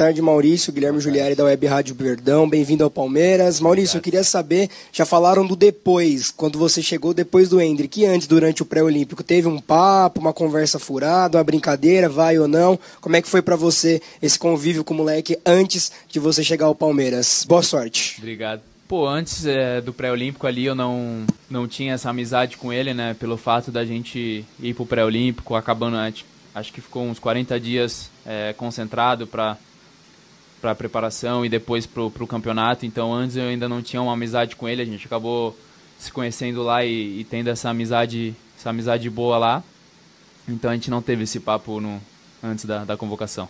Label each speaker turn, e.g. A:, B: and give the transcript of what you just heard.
A: tarde, Maurício. Guilherme Juliari da Web Rádio Verdão. Bem-vindo ao Palmeiras. Maurício, eu queria saber, já falaram do depois, quando você chegou depois do Hendrick, e antes, durante o pré-olímpico, teve um papo, uma conversa furada, uma brincadeira, vai ou não? Como é que foi para você esse convívio com o moleque antes de você chegar ao Palmeiras? Boa sorte.
B: Obrigado. Pô, antes é, do pré-olímpico ali eu não, não tinha essa amizade com ele, né? Pelo fato da gente ir pro pré-olímpico, acabando, acho que ficou uns 40 dias é, concentrado para para preparação e depois pro, pro campeonato. Então antes eu ainda não tinha uma amizade com ele, a gente acabou se conhecendo lá e, e tendo essa amizade, essa amizade boa lá. Então a gente não teve esse papo no, antes da, da convocação.